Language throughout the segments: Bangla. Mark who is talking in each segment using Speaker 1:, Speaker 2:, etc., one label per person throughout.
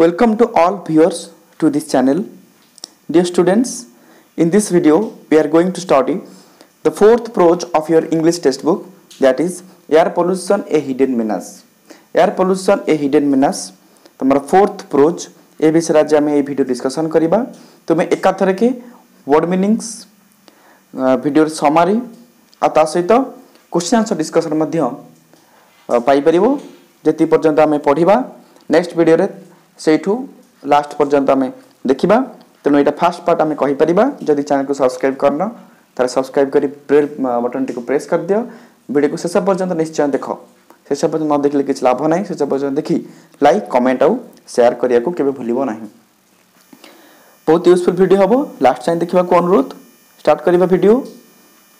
Speaker 1: Welcome to all viewers to this channel. Dear students, in this video we are going to study the fourth page of your English textbook that is air pollution a hidden menace. Air pollution a hidden menace तुम फोर्थ प्रोज ए विषय आज आम ये भिड डिस्कसन करवा तुम्हें एकाथरके वर्ड मिनिंगस भिडर समारी आ सहित क्वेश्चन आंसर डिस्कसन पाइपर जी पर्यटन आम पढ़ा नेक्स्ट भिडियो सेठू लास्ट पर्यंत आम देखा तेनालीराम फास्ट पार्ट आम कहींपर जदि चैनल को सब्सक्राइब करना तेरे सब्सक्राइब कर बटन टी प्रेस कर दि भिड को शेष पर्यटन निश्चय देख शेष पर्यटन न देखे कि लाभ ना शेष पर्यटन देखी लाइक कमेंट आयार करने को केवे भूल ना बहुत यूजफुल भिड हम लास्ट जाए देखा अनुरोध स्टार्ट करवा भिड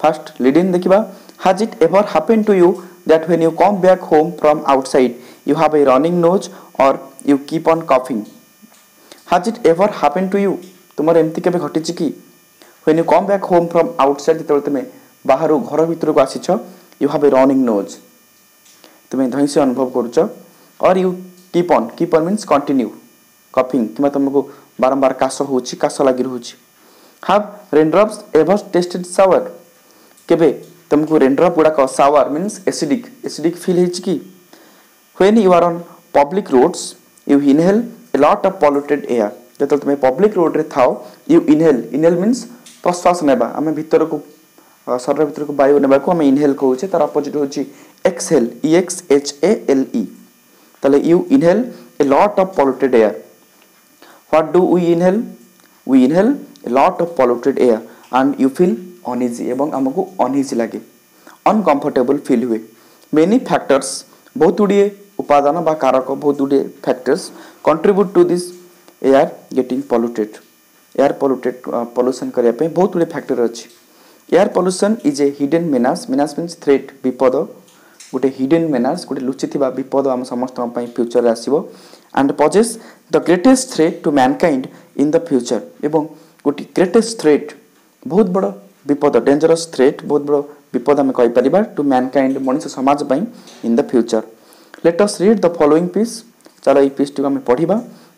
Speaker 1: फास्ट लिड इन देखा has it ever happen to you that when you come back home from outside you have a running nose or you keep on coughing. Has it ever happened to you? তোমার এমতি কেবে ঘটিছে কি when you come back home from outside যেতবে তুমি বাহারু ঘর ভিতরকু আসিছ you have a running nose তুমি ধৈর্য অনুভব করছ or you keep on keep on means continue কফিং কিংবা তোমাকে বারম্বার কাশ হচ্ছে কাশ লাগি রয়েছে have raindrops ever tasted sour কেবে তোমাকে রেন্ড্রপ গুড়াক sour means acidic acidic feel হয়েছে কি when you are on public roads you inhale a lot of polluted air যেতবে তুমি public road রে থাও you inhale inhale means প্রশ্বাস নেবা আমি ভিতরকু শরীর ভিতরকু বায়ু নেবাকু আমি ইনহেল কহুছে তার অপোজিট হচ্ছে exhale E X H A এল ই তাহলে you inhale a lot of polluted air what do we inhale we inhale a lot of polluted air and you feel uneasy এবং আমাকে অনইজি লাগে ଅନକମ୍ଫର୍ଟେବଲ୍ ଫିଲ୍ ହୁଏ ମେନି ଫ୍ୟାକ୍ଟର୍ସ ବହୁତ ଗୁଡ଼ିଏ উপাদান বা কারক বহু দুটি factors contribute to this air getting polluted air polluted pollution କରିବା ପାଇଁ ବହୁତ ଗୁଡ଼ିଏ ଫ୍ୟାକ୍ଟର ଅଛି air pollution is a hidden menace menace means threat ବିପଦ ଗୋଟେ ହିଡେନ୍ ମେନାସ୍ ଗୋଟେ ଲୁଚିଥିବା ବିପଦ ଆମ ସମସ୍ତଙ୍କ ପାଇଁ ଫ୍ୟୁଚର୍ରେ ଆସିବ and ପଜେସ୍ the greatest threat to mankind in the future ଏବଂ ଗୋଟେ ଗ୍ରେଟେଷ୍ଟ ଥ୍ରେଟ୍ ବହୁତ ବଡ଼ ବିପଦ ଡେଞ୍ଜରସ୍ ଥ୍ରେଟ୍ ବହୁତ ବଡ଼ ବିପଦ ଆମେ କହିପାରିବା ଟୁ ମ୍ୟାନ୍କାଇଣ୍ଡ ମଣିଷ ସମାଜ ପାଇଁ in the future let us read the following piece ଚାଲ ଏଇ ପିସ୍ଟିକୁ ଆମେ ପଢ଼ିବା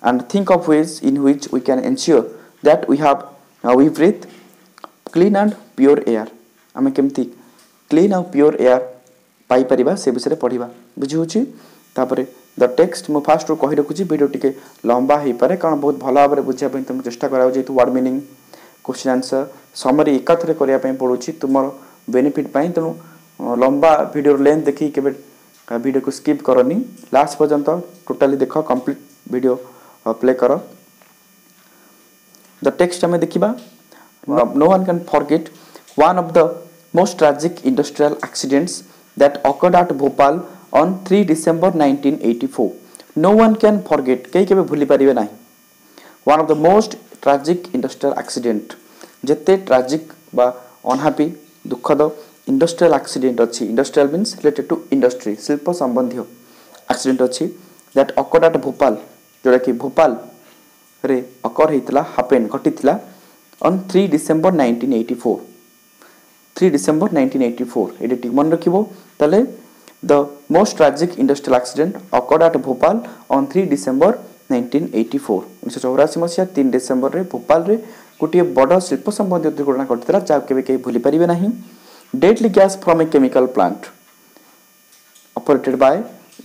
Speaker 1: and think of ways in which we can ensure that we have we breathe clean and pure air ଆମେ କେମିତି କ୍ଲିନ୍ ଆଉ ପିଓର୍ ଏୟାର୍ ପାଇପାରିବା ସେ ବିଷୟରେ ପଢ଼ିବା ବୁଝି ହେଉଛି ତାପରେ ଦ ଟେକ୍ସଟ ମୁଁ ଫାର୍ଷ୍ଟରୁ କହି ରଖୁଛି ଭିଡ଼ିଓ ଟିକେ ଲମ୍ବା ହେଇପାରେ କାରଣ ବହୁତ ଭଲ ଭାବରେ ବୁଝିବା ପାଇଁ ତୁମକୁ ଚେଷ୍ଟା କରାଯାଉଛି ଯେହେତୁ word meaning question answer summary ଏକାଥରେ କରିବା ପାଇଁ ପଡ଼ୁଛି ତୁମର ବେନିଫିଟ୍ ପାଇଁ ତେଣୁ ଲମ୍ବା ଭିଡ଼ିଓର ଲେନ୍ଥ ଦେଖିକି କେବେ भिड को स्कीप करनी लास्ट पर्यटन टोटाली देख कम्प्लीट भिड प्ले कर द टेक्सट आम देखा no one can forget one of the most tragic industrial accidents that occurred at Bhopal on three December nineteen eighty four no one क्या फर्गेट कहीं के भूली पारे ना one of the most tragic industrial accident जिते ट्राजिक अनहापी दुखद ଇଣ୍ଡଷ୍ଟ୍ରିଆଲ ଆକ୍ସିଡେଣ୍ଟ ଅଛି industrial means related to industry ଶିଳ୍ପ ସମ୍ବନ୍ଧୀୟ ଆକ୍ସିଡେଣ୍ଟ ଅଛି ଦ୍ୟାଟ୍ ଅକର୍ଡ ଆଟ୍ ଭୋପାଲ ଯେଉଁଟାକି ଭୋପାଲରେ ଅକର ହେଇଥିଲା ହାପେନ୍ ଘଟିଥିଲା on three December nineteen eighty four three December nineteen eighty four ଏଇଟା ଟିକେ ମନେ ରଖିବ ତାହେଲେ the most tragic industrial accident occurred at Bhopal on three December nineteen eighty four ଉଣେଇଶହ ଚଉରାଅଶୀ ମସିହା ତିନି ଡିସେମ୍ବରରେ ଭୋପାଳରେ ଗୋଟିଏ ବଡ଼ ଶିଳ୍ପ ସମ୍ବନ୍ଧୀୟ ଦୁର୍ଘଟଣା ଘଟିଥିଲା ଯାହାକୁ କେବେ କେହି ଭୁଲିପାରିବେ ନାହିଁ deadly gas from a chemical plant operated by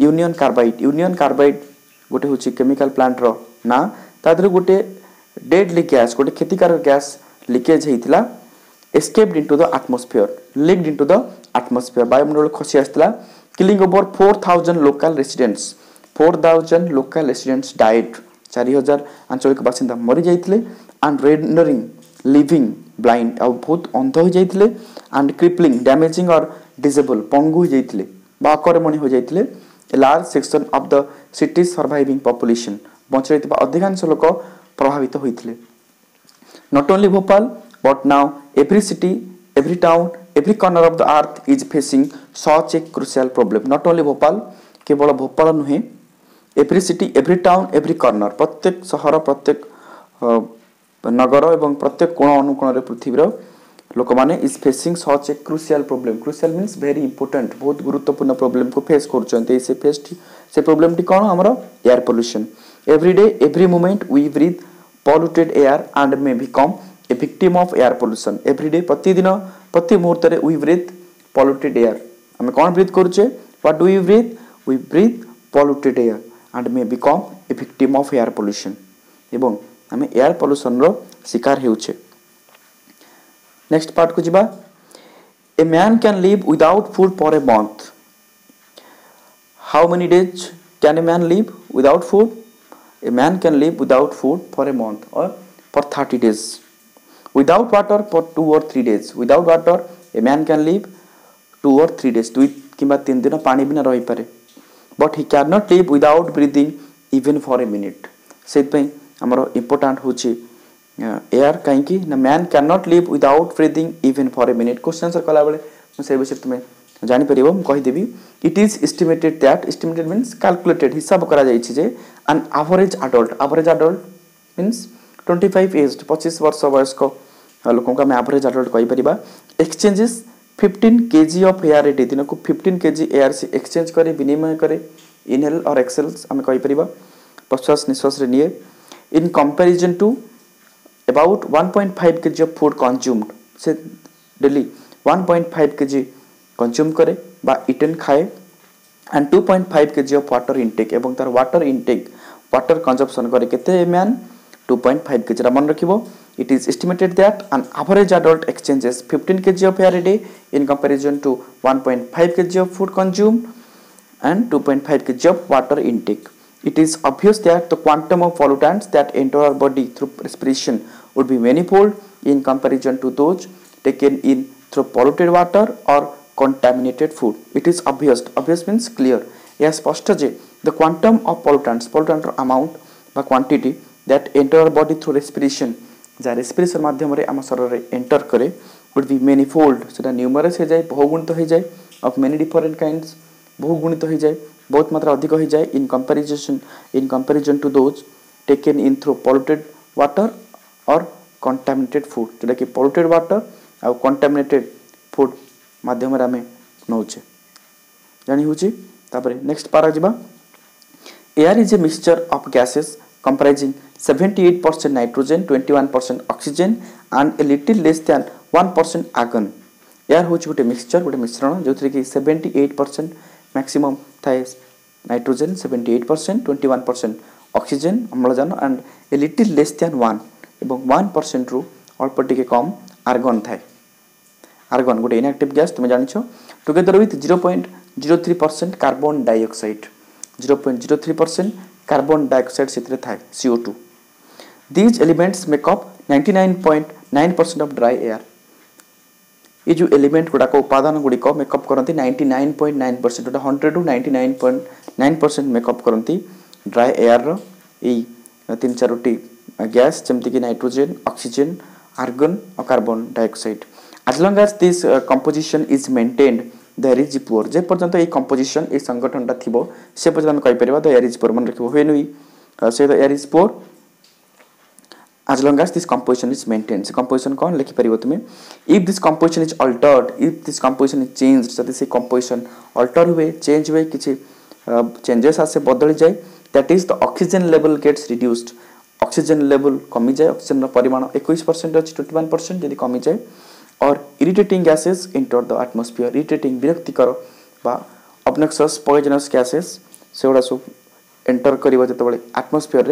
Speaker 1: Union Carbide Union Carbide ଗୋଟେ ହେଉଛି କେମିକାଲ ପ୍ଲାଣ୍ଟର ନାଁ ତା ଦେହରେ ଗୋଟେ ଡେଡ୍ଲି ଗ୍ୟାସ୍ ଗୋଟେ କ୍ଷତିକାରକ ଗ୍ୟାସ୍ ଲିକେଜ୍ ହେଇଥିଲା escaped into the atmosphere leaked into the atmosphere ବାୟୁମଣ୍ଡଳ ଖସି ଆସିଥିଲା killing over four thousand local residents four thousand local residents died ଚାରି ହଜାର ଆଞ୍ଚଳିକ ବାସିନ୍ଦା ମରିଯାଇଥିଲେ ଆଣ୍ଡ ରେଣ୍ଡରିଂ লিভিং ବ୍ଲାଇଣ୍ଡ ଆଉ ବହୁତ ଅନ୍ଧ ହୋଇଯାଇଥିଲେ ଆଣ୍ଡ କ୍ରିପ୍ଲିଂ ଡ୍ୟାମେଜିଂ ଅର୍ ଡିଜେବଲ୍ ପଙ୍ଗୁ ହୋଇଯାଇଥିଲେ ବା ଅକର୍ମଣୀ ହୋଇଯାଇଥିଲେ large section of the city surviving population ବଞ୍ଚିଯାଇଥିବା ଅଧିକାଂଶ ଲୋକ ପ୍ରଭାବିତ ହୋଇଥିଲେ not only Bhopal but now every city every town every corner of the earth is facing such a crucial problem not only Bhopal କେବଳ ଭୋପାଳ ନୁହେଁ every city every town every corner ପ୍ରତ୍ୟେକ ସହର ପ୍ରତ୍ୟେକ ନଗର ଏବଂ ପ୍ରତ୍ୟେକ କୋଣ ଅନୁକୋଣରେ ପୃଥିବୀର ଲୋକମାନେ is facing such a crucial problem crucial means very important ବହୁତ ଗୁରୁତ୍ୱପୂର୍ଣ୍ଣ ପ୍ରୋବ୍ଲେମ୍କୁ ଫେସ୍ କରୁଛନ୍ତି ସେ ଫେସ୍ ସେ ପ୍ରୋବ୍ଲେମ୍ଟି କ'ଣ ଆମର air pollution every day every moment we breathe polluted air and may become a victim of air pollution every day ପ୍ରତିଦିନ ପ୍ରତି ମୁହୂର୍ତ୍ତରେ ୱି ବ୍ରିଥ୍ ପଲ୍ୟୁଟେଡ୍ ଏୟାର ଆମେ କ'ଣ ବ୍ରିଥ୍ କରୁଛେ what we breathe we breathe polluted air and may become a victim of air pollution ଏବଂ ଆମେ ଏୟାର ପଲ୍ୟୁସନ୍ର ଶିକାର ହେଉଛେ ନେକ୍ସଟ ପାର୍ଟକୁ ଯିବା a man can live without food for a month how many days can a man live without food a man can live without food for a month or for thirty days without water for two or three days without water a man can live two or three days ଦୁଇ କିମ୍ବା ତିନି ଦିନ ପାଣି ବିନା ରହିପାରେ but he can not live without breathing even for a minute ସେଥିପାଇଁ आमर इम्पोर्टाट हूँ एयार कहीं मैन क्या not live without breathing even for a minute question answer कला बेल से विषय तुम्हें जापर मुदेवी it is estimated that estimated means calculated हिसाब कर an average adult average adult mean twenty five age पचिश वर्ष वयस्क लोकों आम आवरेज आडल्ट कहींपर exchanges fifteen K G of air एट दिन को फिफ्टन के जी एयर सी एक्सचेंज कैनिमय कैर इनहेल और एक्सेल्स आम कहीपर प्रश्वास निश्वास निए in comparison to about 1.5 kg of food consumed সে ডেলি 1.5 কেজি কনজিউম করে বা ইটেন খায় and two point five KG of water intake এবং তার ওয়াটার ইনটেক ওয়াটার কনজপশন করে কেতে ম্যান টু পয়েন্ট ফাইভ কেজিটা মনে রাখব it is estimated that an average adult exchanges fifteen KG of air day in comparison to one point five KG of food consume and two point five KG of water intake It is obvious that the quantum of pollutants that enter our body through respiration would be manifold in comparison to those taken in through polluted water or contaminated food. It is obvious. Obvious means clear. ଏହା ସ୍ପଷ୍ଟ ଯେ ଦ କ୍ୱାଣ୍ଟମ୍ ଅଫ୍ ପଲ୍ୟୁଟାଣ୍ଟସ୍ ପଲ୍ୟୁଟାଣ୍ଟର ଆମାଉଣ୍ଟ ବା quantity that enter body through respiration ଯାହା ରେସ୍ପିରେସନ୍ ମାଧ୍ୟମରେ ଆମ ଶରୀରରେ ଏଣ୍ଟର କରେ ଉଡ୍ ବି ମେନି ଫୋଲ୍ଡ ସେଇଟା ନ୍ୟୁମରସ୍ ହେଇଯାଏ ବହୁଗୁଣିତ ହେଇଯାଏ ଅଫ୍ ମେନି ଡିଫରେଣ୍ଟ କାଇଣ୍ଡସ୍ ବହୁଗୁଣିତ ହେଇଯାଏ ବହୁତ ମାତ୍ରା ଅଧିକ ହୋଇଯାଏ in କମ୍ପାରିଜେସନ୍ in comparison to those taken in through polluted water or contaminated food ଯେଉଁଟାକି ପଲ୍ୟୁଟେଡ୍ ୱାଟର୍ ଆଉ କଣ୍ଟାମିନେଟେଡ୍ ଫୁଡ଼୍ ମାଧ୍ୟମରେ ଆମେ ନେଉଛେ ଜାଣି ହେଉଛି ତାପରେ ନେକ୍ସଟ ପାରା ଯିବା air is a mixture of gases comprising 78% nitrogen, 21% oxygen and a little less than 1% argon. Air হচ্ছে গোটে মিক্সচর গোটে মিশ্রণ যেটি সেভেন্টি এইট পরসেন্ট ম্যাক্সিমম થાય nitrogen 78% 21% oxygen amlajan and a little less than 1 ebong 1% ru alpa tike kom argon thai argon gote inactive gas tume janicho together with 0.03% carbon dioxide 0.03% carbon dioxide sithre thai co2 these elements make up 99.9% of dry air ये जो एलिमेंट गुड़ाक उपादान गुड़िक मेकअप करती ninety nine point nine percent गोटे हंड्रेड रु ninety nine point nine percent make up करती ड्राए एयर रन चारोटी गैस जमीक नाइट्रोजेन ऑक्सीजन आर्गन और carbon dioxide as long as this uh, composition is maintained there is poor যে পর্যন্ত এই composition এই সংগঠনটা থিব সে পর্যন্ত আমি কই পারিবা দ এয়ার ইজ পোর মনে রাখিব when we say the air is poor as long as this composition is maintained se composition kon lekhi paribo tume if this composition is altered if this composition is changed jadi se composition alter hue change hue kichi changes ase badali jae that is the oxygen level gets reduced oxygen level कमी जाए ऑक्सीजन परिमाण 21 परसेंट अच्छी 21 परसेंट जदि कमी जाए और irritating gases enter the atmosphere irritating विरक्तिकर बा अबनक्सस पॉइजनस गैसेस सेगुड़ा सब एंटर कर जो atmosphere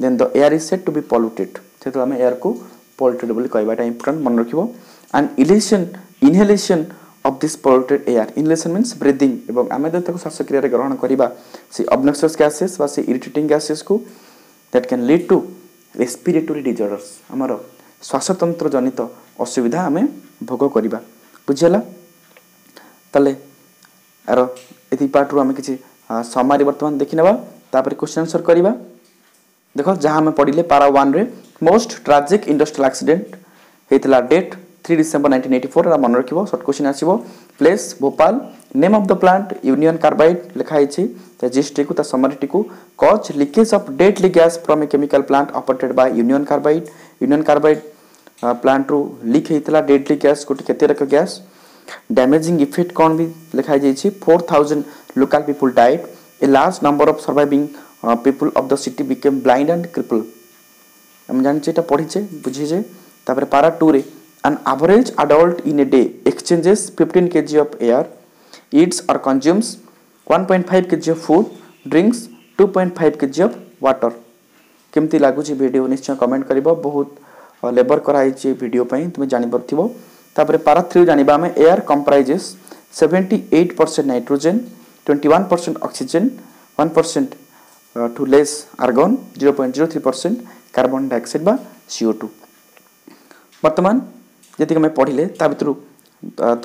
Speaker 1: then the air is set to be polluted তেত লাগি এয়ার কো পোলুটড এয়ার কইবা এটা ইম্পর্টেন্ট মন ৰখিব and inhalation inhalation of this polluted air inhalation means breathing এবৱ আমে দতক সসক্রিয়াৰ গ্ৰহণ কৰিবা সেই অবনক্সাস গেছেস বা সেই ইৰিটেটিং গেছেস কো that can lead to respiratory disorders আমাৰো শ্বস তন্ত্ৰ জনিত অসুবিধা আমি ভোগ কৰিবা বুজিলা তলে আৰু এই পাৰ্ট ৰ আমি কিচি সামৰি বৰ্তমান দেখি নেবা তাৰ পাৰে কুৱেচন আনসার কৰিবা দেখো জহা আমি পঢ়িলে পাৰা 1 ৰ मोस्ट ट्राजिक इंडस्ट्रियल आक्सीडेट होता date three December nineteen eighty four मन रख सर्ट क्वेश्चन आसव place Bhopal name of the plant Union Carbide लिखाई जिस्टी को समरी कच leakage of deadly gas from a chemical plant operated by Union Carbide Union Carbide plant रु लिक होता डेडली गैस गोटे के गैस डैमेजिंग इफेक्ट कौन भी लिखाई जाइए four thousand local people died a large number of surviving people of the city became blind and crippled আমি জানছি এটা পড়েছে বুঝিয়েছে তারপরে পারা টুরে an average adult in a day exchanges fifteen KG of air it's R consumes one point five KG of food drinks two point five KG of water କେମିତି ଲାଗୁଛି ଭିଡ଼ିଓ ନିଶ୍ଚୟ କମେଣ୍ଟ କରିବ ବହୁତ ଲେବର କରାହେଇଛି ଏ ଭିଡ଼ିଓ ପାଇଁ ତୁମେ ଜାଣିପାରୁଥିବ ତାପରେ ପାରା ଥ୍ରୀରୁ ଜାଣିବା ଆମେ air comprises seventy eight percent nitrogen twenty one percent oxygen one percent to less argon zero point zero three percent carbon dioxide CO two बर्तमान जी आम पढ़ले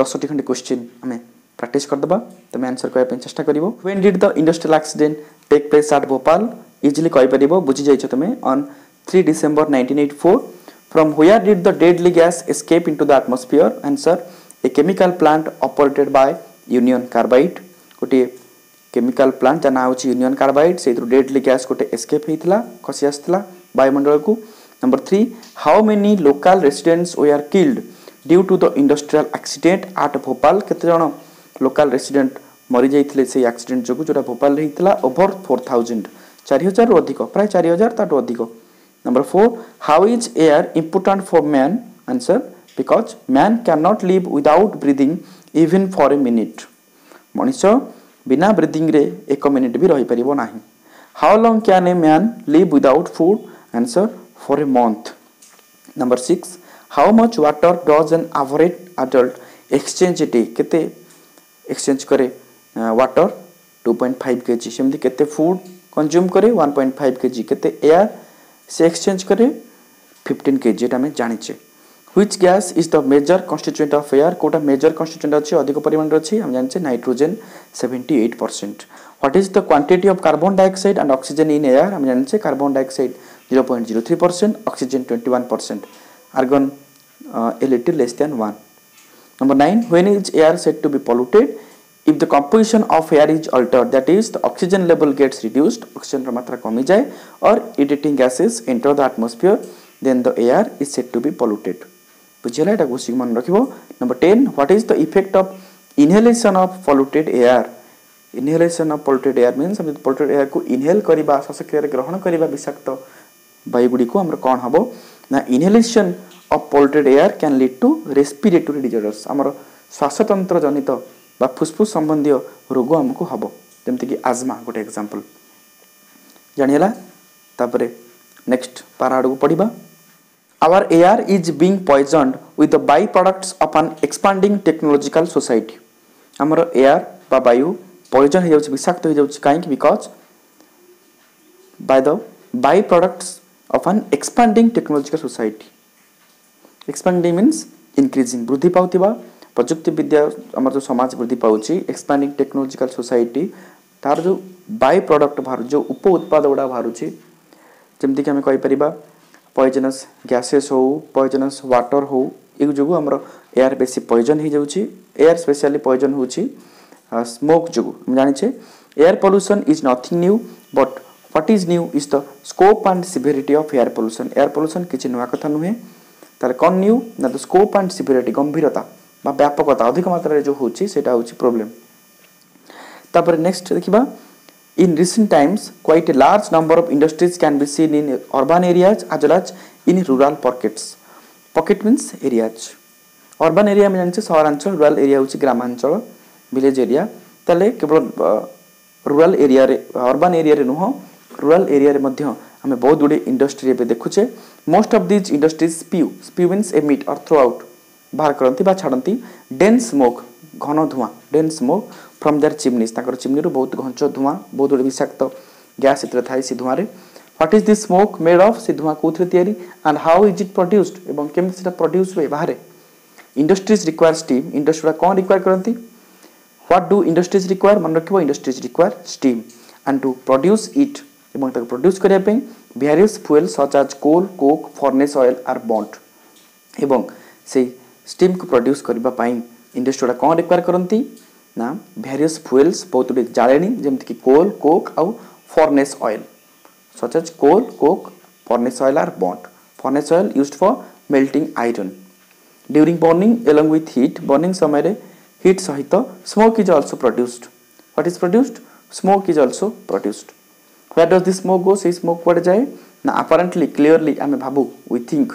Speaker 1: दस टी खंडे क्वेश्चन आम प्राक्ट करदे तुम आंसर कह चेस्ट कर when did the industrial accident take place at Bhopal easily कहपर बुझी जाइ तुम on three December nineteen four from where did the deadly gas escape to the atmosphere answer a chemical plant operated by Union Carbide गोटे केमिकाल प्लांट जहाँ नाँ यूनियन कार्बाइट से डेडली गैस गोटे एस्केप होता खसी आसाला वायुमंडल को number three how many local residents are killed due to the industrial accident at Bhopal केत लोकाल रेसीडेट मरी जाइए से आक्सीडेट जो जो भोपाल होता है ओभर चार हजार रु अधिक प्राय चार ताटु अधिक number four how is air important for man answer because man क्या not live without breathing even for a minute मनिष बिना ब्रिदिंग एक मिनिट भी रहीपर ना हाउ लंग क्या a man live without food Answer for a month. Number 6. How much water does an average adult exchange a day? কেতে exchange করে water 2.5 kg. সেমতি কেতে food consume করে 1.5 kg. কেতে air সে exchange করে 15 kg. এটা আমি জানিছে which gas is the major constituent of air কোটা মেজর কনস্টিচুয়েন্ট অছে অধিক পরিমাণে অছে আমি জানিছে nitrogen seventy eight percent what is the quantity of carbon dioxide and oxygen in air আমি জানিছে carbon dioxide zero point zero three percent oxygen twenty one percent argon uh, a little less than 1. Number 9 when is air said to be polluted if the composition of air is altered that is the oxygen level gets reduced oxygen matra kami jaye or irritating gases enter the atmosphere then the air is said to be polluted बुझेला एटा क्वेश्चन मन रखिबो number 10 what is the effect of inhalation of polluted air inhalation of polluted air means हम पोल्यूटेड एयर को इनहेल करबा श्वासक्रिया ग्रहण करबा विषाक्त ବାୟୁଗୁଡ଼ିକୁ ଆମର କ'ଣ ହେବ ନା inhalation of polluted air can lead to respiratory disorders ଆମର ଶ୍ୱାସତନ୍ତ୍ର ଜନିତ ବା ଫୁସ୍ଫୁସ୍ ସମ୍ବନ୍ଧୀୟ ରୋଗ ଆମକୁ ହେବ ଯେମିତିକି ଆଜମା ଗୋଟେ ଏକ୍ଜାମ୍ପଲ୍ ଜାଣିହେଲା ତାପରେ ନେକ୍ସଟ ପାରା ଆଡ଼କୁ ପଢ଼ିବା our air is being poisoned with the Bai products of an expanding technological society ଆମର ଏୟାର ବା ବାୟୁ ପଏଜନ୍ ହୋଇଯାଉଛି ବିଷାକ୍ତ ହୋଇଯାଉଛି କାହିଁକି because by the Bai products of an expanding technological society expanding means increasing ବୃଦ୍ଧି ପାଉଥିବା ପ୍ରଯୁକ୍ତି ବିଦ୍ୟା ଆମର ଯେଉଁ ସମାଜ ବୃଦ୍ଧି ପାଉଛି ଏକ୍ସପାଣ୍ଡିଂ ଟେକ୍ନୋଲୋଜିକାଲ ସୋସାଇଟି ତାର ଯେଉଁ ବାଇ ପ୍ରଡ଼କ୍ଟ ବାହାରୁଛି ଯେଉଁ ଉପ ଉତ୍ପାଦ ଗୁଡ଼ାକ ବାହାରୁଛି ଯେମିତିକି ଆମେ କହିପାରିବା ପଏଜନସ୍ ଗ୍ୟାସେସ୍ ହଉ ପଏଜନସ୍ ୱାଟର ହଉ ଏଇ ଯୋଗୁଁ ଆମର ଏୟାର ବେଶୀ ପଏଜନ୍ ହେଇଯାଉଛି ଏୟାର ସ୍ପେଶିଆଲି ପଏଜନ୍ ହେଉଛି ସ୍ମୋକ୍ ଯୋଗୁଁ ଆମେ ଜାଣିଛେ air pollution is nothing new but what is new is the scope and severity of air pollution air pollution किसी नुआ कथ नुहे कौन न्यू ना द स्कोप एंड सिभेरीटी गंभीरता व्यापकता अधिक मात्रा जो होता हूँ प्रोब्लेम तापर नेक्स्ट देखा in recent times quite a large number of industries can be seen in urban areas as लाज in rural pockets pocket mean areas urban area जानते सहरांचल रूराल एरिया हूँ ग्रामांचल विलेज एरिया तेल केवल रूराल एरिया अर्बान एरिया नुह রুরাল এরিয়ারে ମଧ୍ୟ ଆମେ ବହୁତ ଗୁଡ଼ିଏ ଇଣ୍ଡଷ୍ଟ୍ରି ଏବେ ଦେଖୁଛେ most of these industries spew spew means emit or throw out ବାହାର କରନ୍ତି ବା ଛାଡ଼ନ୍ତି ଡେନ୍ ସ୍ମୋକ୍ ଘନ ଧୂଆଁ dense smoke from their chimneys ତାଙ୍କର ଚିମ୍ନିରୁ ବହୁତ ଘଞ୍ଚ ଧୂଆଁ ବହୁତ ଗୁଡ଼ିଏ ବିଷାକ୍ତ ଗ୍ୟାସ୍ ସେଥିରେ ଥାଏ ସେ ଧୂଆଁରେ what is the smoke made of ସେ ଧୂଆଁ କେଉଁଥିରେ ତିଆରି and how is it produced ଏବଂ କେମିତି ସେଟା ପ୍ରଡ୍ୟୁସ୍ ହୁଏ ବାହାରେ ଇଣ୍ଡଷ୍ଟ୍ରିଜ୍ ରିକ୍ୱାୟାର୍ ଷ୍ଟିମ୍ ଇଣ୍ଡଷ୍ଟ୍ରି ଗୁଡ଼ା କ'ଣ ରିକ୍ୱାୟାର୍ କରନ୍ତି ହ୍ୱାଟ୍ ଡୁ ଇଣ୍ଡଷ୍ଟ୍ରିଜ୍ ରିକ୍ୱାୟାର୍ ମନେ ରଖିବ industries require steam and to produce it ଏବଂ ତାକୁ ପ୍ରଡ୍ୟୁସ୍ କରିବା ପାଇଁ various fuel such as coal coke furnace oil are burnt ଏବଂ ସେଇ ଷ୍ଟିମ୍କୁ ପ୍ରଡ୍ୟୁସ୍ କରିବା ପାଇଁ ଇଣ୍ଡଷ୍ଟ୍ରିଗୁଡ଼ା କ'ଣ ରିକ୍ୱାର କରନ୍ତି ନା ଭ୍ୟାରିୟସ୍ ଫୁଏଲ୍ସ ବହୁତ ଗୁଡ଼ିଏ ଜାଳେଣୀ ଯେମିତିକି କୋଲ୍ କୋକ୍ ଆଉ furnace oil such as coal coke furnace oil are burnt furnace oil used for melting iron during burning along with heat burning ସମୟରେ ହିଟ୍ ସହିତ smoke is also produced what is produced smoke is also produced where does this smoke go সেই smoke কুয়াড়ে যায় না apparently clearly আমি ভাবু we think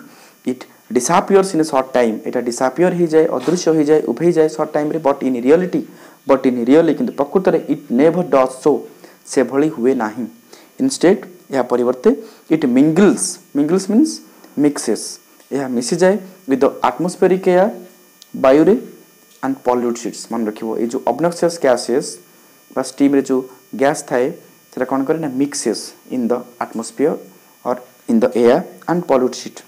Speaker 1: it disappears in a short time এটা disappear হয়ে যায় অদৃশ্য হয়ে যায় উভে যায় short time রে but in reality but in really কিন্তু প্রকৃতরে it never does so সেভଳି ହୁଏ ନାହିଁ instead ଏହା ପରିବର୍ତ୍ତେ it mingles mingles means mixes ଏହା ମିଶିଯାଏ with the atmospheric air ବାୟୁରେ and pollutes it ମନେ ରଖିବ ଏଇ ଯେଉଁ obnoxious gases ବା steam ରେ ଯେଉଁ ଗ୍ୟାସ୍ ଥାଏ সেটা କ'ଣ କରେ ନା mixes in the atmosphere or in the air and pollutes it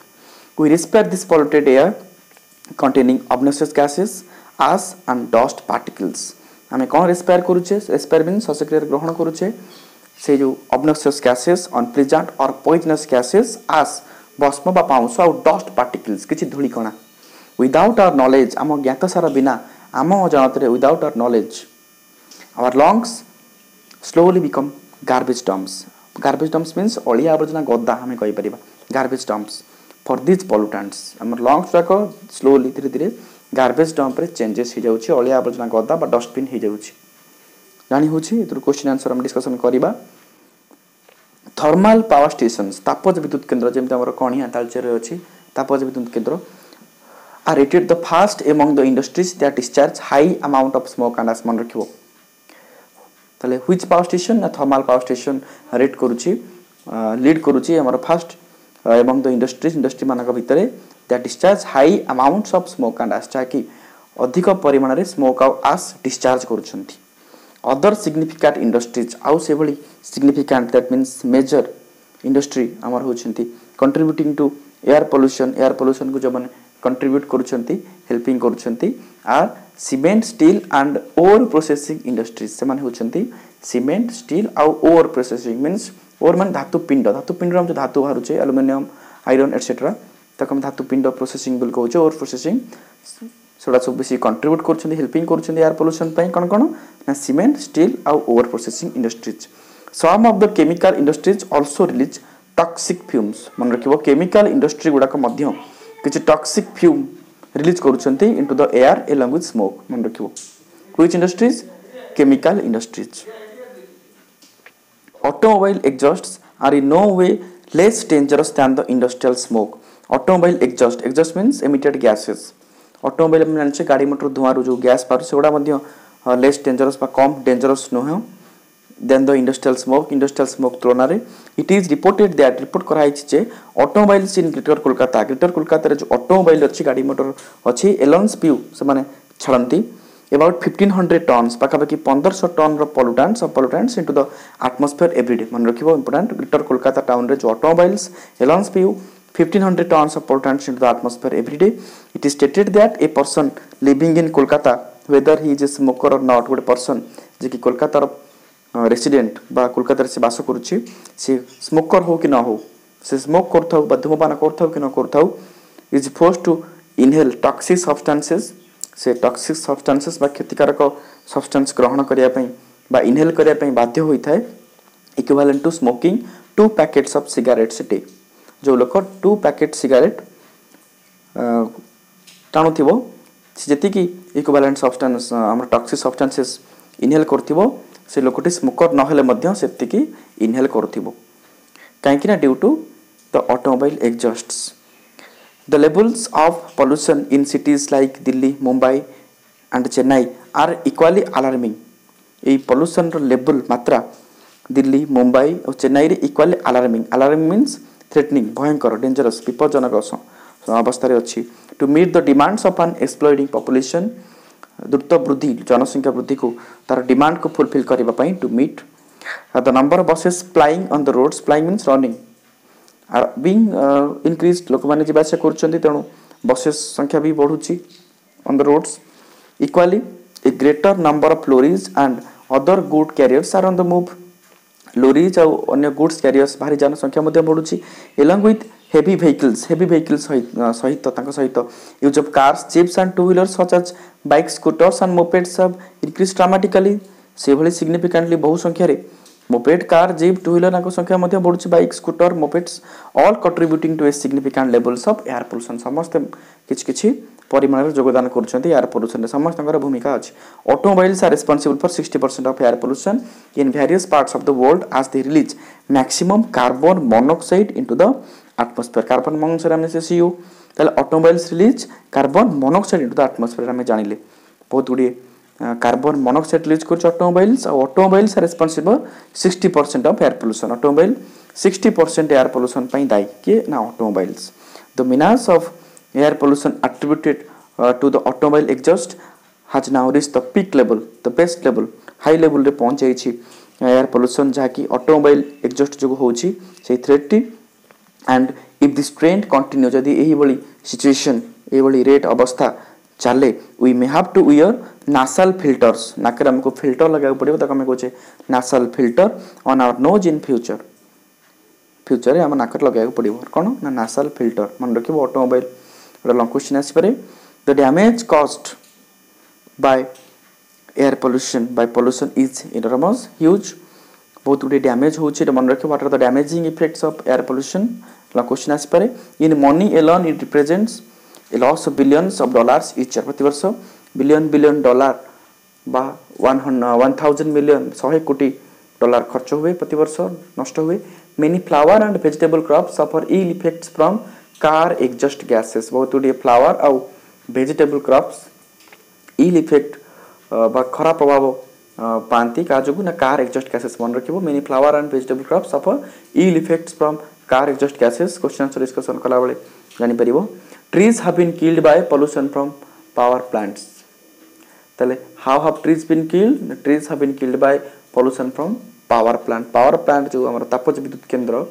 Speaker 1: we respire this polluted air containing obnoxious gases ଆସ୍ ଆଣ୍ଡ ଡଷ୍ଟ ପାର୍ଟିକଲ୍ସ ଆମେ କ'ଣ ରେସ୍ପାୟାର କରୁଛେ ରେସ୍ପାୟାର ମିନ୍ ଶ୍ୱାସକ୍ରିୟାରେ ଗ୍ରହଣ କରୁଛେ সেই যে obnoxious gases unpleasant or poisonous gases ash ভস্ম বা পাউঁশ আউ ডস্ট পার্টিকলস কিছু ধূলিকণা উইদাউট আওয়ার নলেজ আম জ্ঞাতসার বিনা আম অজাণতরে without our knowledge our lungs slowly become garbage dumps garbage dumps means ଅଳିଆ ଆବର୍ଜନା ଗଦା ଆମେ କହିପାରିବା garbage dumps for these pollutants ଆମର ଲଙ୍ଗସ୍ ଗୁଡ଼ାକ ସ୍ଲୋଲି ଧୀରେ ଧୀରେ ଗାର୍ବେଜ୍ ଡମ୍ପରେ ଚେଞ୍ଜେସ୍ ହେଇଯାଉଛି ଅଳିଆ ଆବର୍ଜନା ଗଦା ବା ଡଷ୍ଟବିନ୍ ହେଇଯାଉଛି ଜାଣି ହେଉଛି ଏଥିରୁ କ୍ୱେଶ୍ଚିନ୍ ଆନ୍ସର୍ ଆମେ ଡିସ୍କସନ୍ କରିବା ଥର୍ମାଲ୍ ପାୱାର ଷ୍ଟେସନ୍ସ ତାପଜ ବିଦ୍ୟୁତ କେନ୍ଦ୍ର ଯେମିତି ଆମର କଣିଆ ତାଳଚେରରେ ଅଛି ତାପଜ ବିଦ୍ୟୁତ କେନ୍ଦ୍ର are rated the fast among the industries that discharge high amount of smoke and as ମନେ ରଖିବ তাহলে হুইচ পাওয়ার স্টেশন ନା ଥର୍ମାଲ୍ পাওয়ার স্টেশন ରେଟ୍ କରୁଛି লিড করুছি আমার ফার্স্ট এবং দ ইন্ডস্ট্রিজ ইন্ডস্ট্রি মানক ভিতরে that discharge high amounts of smoke and আস যাকি অধিক পরিমাণের স্মোক আউ আস ডিসচার্জ করছেন অদর সিগনিফিকান্ট ইন্ডস্ট্রিজ আউ সেভাবে significant that means major industry আমার হচ্ছেন contributing to air pollution air ପଲ୍ୟୁସନ୍କୁ ଯେଉଁମାନେ contribute କରୁଛନ୍ତି helping କରୁଛନ୍ତି are cement steel and ore processing industries ସେମାନେ ହେଉଛନ୍ତି cement steel ଆଉ ore processing means ore ମାନେ ଧାତୁ ପିଣ୍ଡ ଧାତୁ ପିଣ୍ଡରୁ ଆମେ ଧାତୁ ବାହାରୁଛେ ଆଲୁମିନିୟମ ଆଇରନ୍ ଏଟସେଟ୍ରା ତାକୁ ଆମେ ଧାତୁ ପିଣ୍ଡ ପ୍ରୋସେସିଂ ବୋଲି କହୁଛେ ଓର୍ ପ୍ରୋସେସିଂ ସେଗୁଡ଼ା ସବୁ ବେଶୀ କଣ୍ଟ୍ରିବ୍ୟୁଟ୍ କରୁଛନ୍ତି ହେଲ୍ପିଂ କରୁଛନ୍ତି ଏୟାର ପଲ୍ୟୁସନ୍ ପାଇଁ କ'ଣ କ'ଣ ନା ସିମେଣ୍ଟ ଷ୍ଟିଲ୍ ଆଉ ore processing industries some of the chemical industries also release toxic fumes ମନେ ରଖିବ କେମିକାଲ ଇଣ୍ଡଷ୍ଟ୍ରି ଗୁଡ଼ାକ ମଧ୍ୟ किसी टक्सिक फ्यूम रिलीज कर into the air along with smoke मन रखिज industries chemical industries automobile exhaust are in no way less dangerous than the industrial smoke automobile exhaust exhaust mean emitted gases automobile जानते गाड़ी मोटर धूआर जो गैस पार से लेस डेजरस कम डेंजरस नुहे than the industrial smoke industrial smoke তুলনায় it is reported that report করা হয়েছে যে automobiles in greater kolkata greater kolkata রে যে automobile আছে গাড়ি মোটর আছে elons pew সেমানে ছাড়ନ୍ତି about 1500 tons পাখাপাখি 1500 টন র pollutants or pollutants into the atmosphere every day মনে রাখিব important greater kolkata town রে যে automobiles elons pew 1500 tons of pollutants into the atmosphere every day it is stated that a person living in kolkata whether he is a smoker or not good person যে কি কলকাতার ରେସିଡେଣ୍ଟ ବା କୋଲକାତାରେ ସେ ବାସ କରୁଛି ସେ ସ୍ମୋକର ହଉ କି ନ ହଉ ସେ ସ୍ମୋକ୍ କରୁଥାଉ ବା ଧୂମପାନ କରୁଥାଉ କି ନ କରୁଥାଉ is force to inhale toxic substances ସେ ଟକ୍ସିକ୍ ସବଷ୍ଟାନ୍ସେସ୍ ବା କ୍ଷତିକାରକ ସବଷ୍ଟାନ୍ସ ଗ୍ରହଣ କରିବା ପାଇଁ ବା ଇନହେଲ୍ କରିବା ପାଇଁ ବାଧ୍ୟ ହୋଇଥାଏ equivalent to smoking two packets of cigarettes day ଯେଉଁ ଲୋକ ଟୁ ପ୍ୟାକେଟ୍ ସିଗାରେଟ୍ ଟାଣୁଥିବ ସେ ଯେତିକି ଇକ୍ୱିଭାଲେଣ୍ଟ ସବଷ୍ଟାନ୍ସ ଆମର ଟକ୍ସିକ୍ ସବଷ୍ଟାନ୍ସେସ୍ ଇନହେଲ୍ କରୁଥିବ ସେ ଲୋକଟି ସ୍ମୋକର ନହେଲେ ମଧ୍ୟ ସେତିକି ଇନହେଲ୍ କରୁଥିବ କାହିଁକିନା due to the automobile exhausts the levels of pollution in cities like Delhi Mumbai and Chennai are equally alarming ଏହି ପଲ୍ୟୁସନ୍ର ଲେବୁଲ୍ ମାତ୍ରା ଦିଲ୍ଲୀ ମୁମ୍ବାଇ ଓ ଚେନ୍ନାଇରେ equally alarming alarming means threatening ଭୟଙ୍କର ଡେଞ୍ଜରସ୍ ବିପଜ୍ଜନକ ଅବସ୍ଥାରେ ଅଛି to meet the demands of an exploding population ଦ୍ରୁତ ବୃଦ୍ଧି ଜନସଂଖ୍ୟା ବୃଦ୍ଧିକୁ ତାର ଡିମାଣ୍ଡକୁ ଫୁଲଫିଲ୍ କରିବା ପାଇଁ to meet the number of buses plying on the roads plying means running are being increase ଲୋକମାନେ ଯିବା ଆସିବା କରୁଛନ୍ତି ତେଣୁ ବସେସ୍ ସଂଖ୍ୟା ବି ବଢ଼ୁଛି on the roads equally a greater number of lorries and other good carriers are on the move lorries ଆଉ ଅନ୍ୟ ଗୁଡ୍ସ କ୍ୟାରିୟର୍ସ ଭାରି ଯାନ ସଂଖ୍ୟା ମଧ୍ୟ ବଢ଼ୁଛି along with heavy vehicles, heavy vehicles सहित तांका सहित use of cars jeeps and to wheeler such as bike scooters and mopeds have increase dramatically से भली सिग्निफिकेंटली बहु संख्यार moped car jeep two wheeler संख्या बढ़ुच bike scooter mopeds all contributing to a significant levels of air pollution समस्ते किसी किसी परिमाण जोगदान कर एयार पल्यूसन समस्त भूमिका अच्छी automobiles are responsible for sixty percent of air pollution in various parts of the world आज they release maximum carbon monoxide into the atmosphere carbon monoxide से सीओ तेल automobiles release carbon monoxide into the atmosphere आम जान लें बहुत गुड़े कार्बन मनअक्साइड रिलीज करटोमोबाइल्स और automobiles responsible sixty percent of air pollution automobile sixty percent air pollution दायी किए ना automobiles the menace of air pollution attributed to the automobile exhaust has now reached the peak level the best level high level पहुंचाई एयर पल्यूसन जहाँकि अटोमोबाइल एक्जस्ट जो हो थ्रेड टी and if this trend continue jadi ଏହିଭଳି situation ଏହିଭଳି rate ଅବସ୍ଥା ଚାଲେ we may have to wear nasal filters ନାକରେ ଆମକୁ filter ଲଗାଇବାକୁ ପଡ଼ିବ ତାକୁ ଆମେ କହୁଛେ nasal filter on our nose in future ଫ୍ୟୁଚରରେ ଆମ ନାକରେ ଲଗାଇବାକୁ ପଡ଼ିବ କ'ଣ ନା ନାସାଲ ଫିଲ୍ଟର ମନେ ରଖିବ ଅଟୋମୋବାଇଲ ଗୋଟେ ଲଙ୍ଗ କ୍ୱେଶ୍ଚିନ୍ ଆସିପାରେ the damage caused by air pollution by pollution is enormous huge ବହୁତ ଗୁଡ଼ିଏ ଡ୍ୟାମେଜ୍ ହେଉଛି ଏଇଟା ମନେ ରଖିବ what are the damaging effects of air pollution question ଆସିପାରେ in money alone it represents a loss of billions of dollars each ପ୍ରତିବର୍ଷ ବିଲିୟନ୍ ବିଲିୟନ୍ ଡଲାର বা ওয়ান ওয়ান থাউজেন্ড মিলিয়ন শহে কোটি ডলার খরচ হুয়ে প্রতবর্ষ নষ্ট হুয়ে many flower and vegetable crop suffer ill effects from car exhaust gases বহুত ଗୁଡ଼ିଏ ଫ୍ଲାୱାର ଆଉ ଭେଜିଟେବଲ୍ କ୍ରପ୍ସ ଇଲ୍ ଇଫେକ୍ଟ ବା ଖରାପ ପ୍ରଭାବ पान्ति जो ना कार एक्जस्ट गैसेस मन रखी many flower and vegetable crops of ill effects from car exhaust gases question answer discussion कला कलाबे जानपर trees have been killed by pollution from power plants तेज़े how have trees been killed trees have been killed by pollution from power plant power plant जो आम तापज विद्युत केन्द्र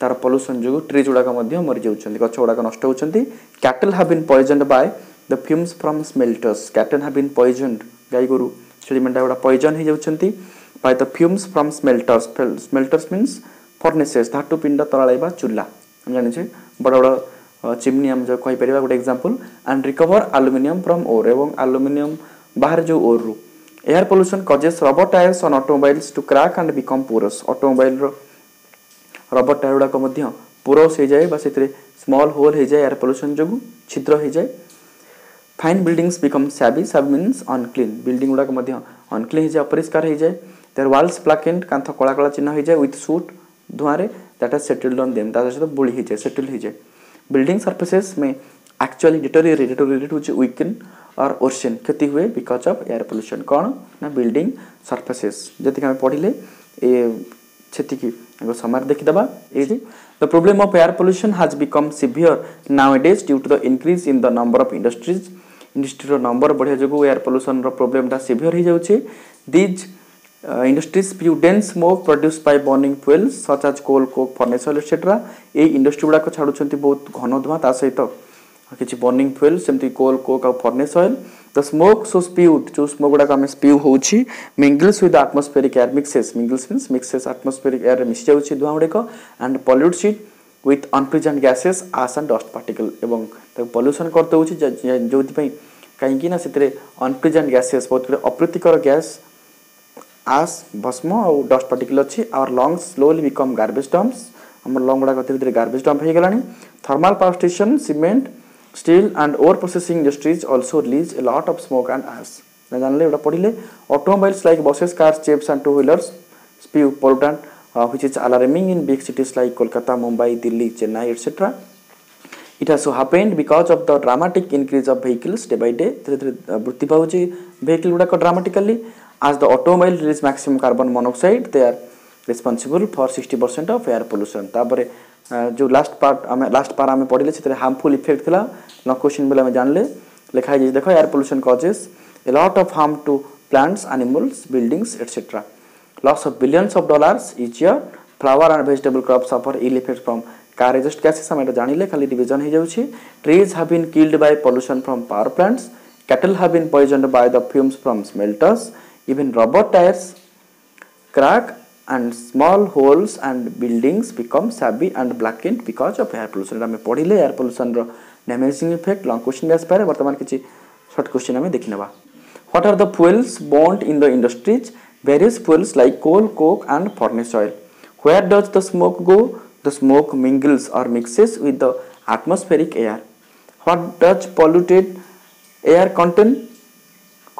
Speaker 1: तार पल्यूशन जो ट्रीज गुड़ाक मरीजा गच गुड़ाक नष्ट होती cattle have been poison by the fumes from smelters cattle have been poison गाई गोरू ଛେଳି ମେଣ୍ଢା ଗୁଡ଼ା ପଏଜନ୍ ହେଇଯାଉଛନ୍ତି by the fumes from smelters smelters means furnaces ଧାତୁ ପିଣ୍ଡ ତରାଳେଇବା ଚୁଲା ଆମେ ଜାଣିଛେ ବଡ଼ ବଡ଼ ଚିମ୍ନି ଆମେ ଯେଉଁ କହିପାରିବା ଗୋଟେ example and recover aluminium from ore ଏବଂ ଆଲୁମିନିୟମ୍ ବାହାରେ ଯେଉଁ ଓର୍ରୁ air pollution causes rubber tyres on automobiles to crack and become porous ଅଟୋମୋବାଇଲ୍ର ରବର ଟାୟାର ଗୁଡ଼ାକ ମଧ୍ୟ ପୁରସ୍ ହେଇଯାଏ ବା ସେଥିରେ ସ୍ମଲ୍ ହୋଲ୍ ହେଇଯାଏ ଏୟାର ପଲ୍ୟୁସନ୍ ଯୋଗୁଁ ଛିଦ୍ର ହେଇଯାଏ फाइन बिल्डिंग्स बिकम सैबी सब मीन्स अनक्लीन बिल्डिंग गुड़ाक अनक्लीन हो जाए अपरिष्कार हो जाए देर वाल्स ब्लाक एंड कांथ कला कला चिन्ह हो जाए विथ सुट धुआं that are settled on them ता सहित बुड़ी हो जाए सेटल हो जाए बिल्डिंग सर्फेसेस में एक्चुअली डिटोरिएट डिटोरिएट हूँ वीकेन और ओशन क्षति हुए बिकज ऑफ एयर पोल्यूशन कौन ना बिल्डिंग सर्फेसेस जैसे आम पढ़ले ये क्षति की go summary dekhidaba easy the problem of air pollution has become severe nowadays due to the increase in the number of industries industry number badhiya jogu air pollution ro problem ta severe hei jauchi these uh, industries spew dense smoke produced by burning fuels such as coal coke furnace oil etc ei industry guda ko chhaduchanti bahut ghana dhua ta sahita kichi burning fuel semti coal coke au furnace oil The smoke so spewed, जो smoke गुड़ा का हमें spew होउछि mingles with the atmospheric air mixes mingles means mixes atmospheric air रे मिसि जाउछि धुआं गुड़े and pollutes it with unpleasant gases ash and dust particle এবং তাকে pollution করতে হচ্ছে যৌথি পাই কাইকি না সেতরে unpleasant gases বহুত গুড়ে অপ্রীতিকর গ্যাস আশ ভস্ম আর ডস্ট পার্টিকল অছি our lungs slowly become garbage dumps আমার লং গুড়া ধীরে ধীরে গার্বেজ ডম্প হয়ে গলানি thermal power station cement steel and ore processing industries also release a lot of smoke and ash जानले पढ़ले automobiles like buses cars jeeps and two wheelers spew पलटान which is alarming in big cities like Kolkata Mumbai Delhi Chennai etcetera it has happened because of the dramatic increase of vehicles day by day धीरे धीरे uh, वृद्धि पाँच वेहकिल गुड़ाक ड्रामाटिकली आज the automobile release maximum carbon monoxide they are responsible for sixty percent of air pollution तापर जो लास्ट पार्ट आम लास्ट पार आम पढ़ले से हार्मफुल इफेक्ट थी न क्वेश्चन बोले आम जानले लिखाई देख air pollution causes a lot of harm to plants, animals, buildings, etc. Loss of billions of dollars each year. Flower and vegetable crops suffer ill effects from car exhaust gases. আমি এটা জানিলে খালি রিভিজন হয়ে যাচ্ছে trees have been killed by pollution from power plants cattle have been poisoned by the fumes from smelters even rubber tyres crack and small holes and buildings become shabby and blackened because of air pollution ami air pollution ପଢ଼ିଲେ damaging effect long question long pare bartaman kichi short question ami dekhi neba what are the fuels burnt in the industries various fuels like coal, coke and furnace oil. Where does the smoke go? The smoke mingles or mixes with the atmospheric air. What does polluted air contain?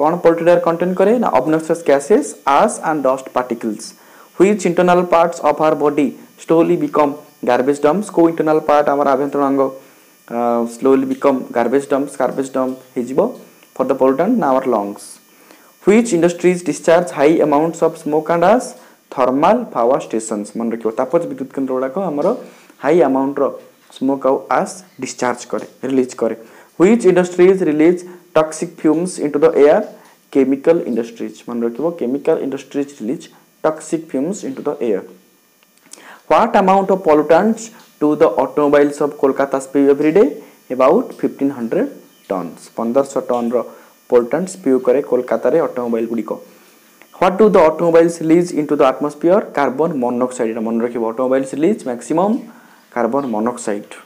Speaker 1: कौन पोल्टेड एयर कंटेन करे ना obnoxious gases ash and dust particles which internal parts of our body slowly become garbage dumps co-internal part our abhyantaran anga uh, slowly become garbage dumps garbage dump hejibo for the pollutant in our lungs which industries discharge high amounts of smoke and ash thermal power stations मन रखियो तापज विद्युत केन्द्र गुड़ाक आमर हाई अमाउंट रो स्मोक आउ आश डिस्चार्ज करे रिलीज करे which industries release toxic fumes into the air chemical industries मन रखियो chemical industries release toxic fumes into the air. What amount of pollutants to the automobiles of Kolkata spew every day? About 1500 tons. 1500 ton pollutants spew kare Kolkata re automobile गुड़ी को. What do the automobiles release into the atmosphere? Carbon monoxide. मन रखिए automobiles release maximum carbon monoxide.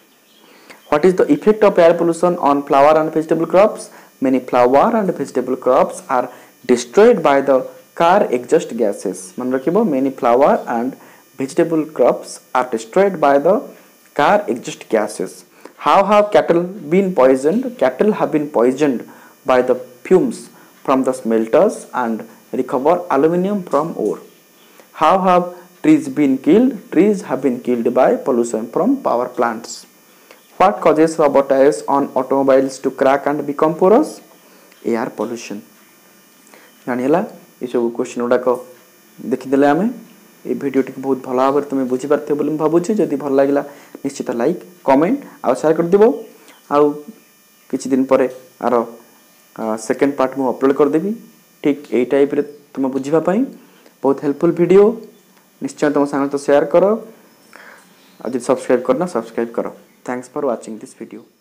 Speaker 1: What is the effect of air pollution on flower and vegetable crops? Many flower and vegetable crops are destroyed by the car exhaust gases man rakhibo many flower and vegetable crops are destroyed by the car exhaust gases how have cattle been poisoned cattle have been poisoned by the fumes from the smelters and recover aluminium from ore how have trees been killed trees have been killed by pollution from power plants what causes rubber tires on automobiles to crack and become porous air pollution ଜାଣିହେଲା ଏସବୁ କୋଶ୍ଚିନ୍ ଗୁଡ଼ାକ ଦେଖିଦେଲେ ଆମେ এই ভিডিওটিকে বহুত ভালো ভাবে তুমি বুঝিপারি বলে ভাবুছি যদি ভাল লাগিলা নিশ্চিত লাইক কমেন্ট আর সেয়ার করেদেব আউ কিছুদিন পরে আর সেকেন্ড পার্ট মু অপলোড করেদেবি ঠিক এই টাইপের তুমি বুঝবা বহুত হেল্পফুল ভিডিও নিশ্চয় তোমার সাংত সেয়ার কর আর যদি সবসক্রাইব করনা সবসক্রাইব কর thanks for watching this video